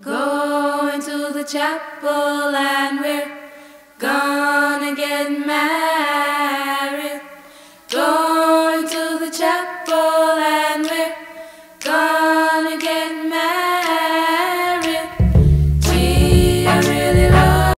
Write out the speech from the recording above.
Going to the chapel and we're gonna get married. Going to the chapel and we're.